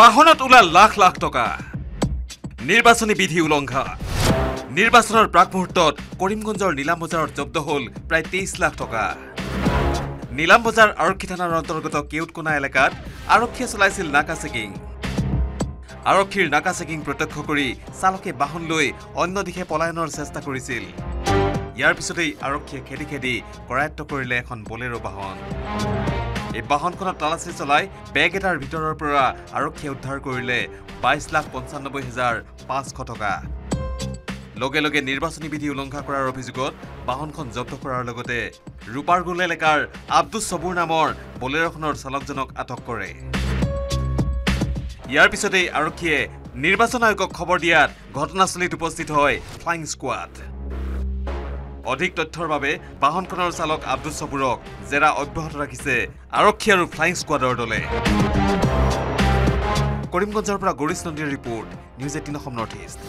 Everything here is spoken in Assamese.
বাহনত ওলাল লাখ লাখ টকা। নিৰ্বাচনী বিধি উলংঘা। নিৰ্বাচনৰ প্ৰাক মুহূৰ্তত কৰিমগঞ্জৰ নীলাম বজাৰত জব্দ হ'ল প্ৰায় তেইছ লাখ টকা। নীলাম বজাৰ আৰক্ষী থানাৰ অন্তৰ্গত কেউটকোনা এলেকাত আৰক্ষীয়ে চলাইছিল নাকা চেকিং। আৰক্ষীৰ নাকা চেকিং প্ৰত্যক্ষ কৰি চালকে বাহন লৈ অন্য দিশে পলায়নৰ চেষ্টা কৰিছিল। ইয়াৰ পিছতেই আৰক্ষীয়ে খেদি খেদি কৰায়ত্ব কৰিলে এখন বলেৰো বাহন। এই বাহনখনত তালাচী চলাই বেগ এটাৰ ভিতৰৰ পৰা আৰক্ষীয়ে উদ্ধাৰ কৰিলে বাইছ লাখ পঞ্চানব্বৈ হাজাৰ পাঁচশ টকা। লগে লগে নিৰ্বাচনী বিধি উলংঘা কৰাৰ অভিযোগত বাহনখন জব্দ কৰাৰ লগতে ৰূপাৰগুল এলেকাৰ আব্দুছ চবুৰ নামৰ বলেৰখনৰ চালকজনক আটক কৰে। ইয়াৰ পিছতেই আৰক্ষীয়ে নিৰ্বাচন আয়োগক খবৰ দিয়াত ঘটনাস্থলীত উপস্থিত হয় ফ্লাইং স্কোৱাড। অধিক তথ্যৰ বাবে বাহনখনৰ চালক আব্দুল চবুৰক জেৰা অব্যাহত ৰাখিছে। আৰক্ষী আৰু ফ্লাইং স্কোৱাডৰ দলে। কৰিমগঞ্জৰ পৰা Girish নন্দীৰ report news eighteen Assam north east.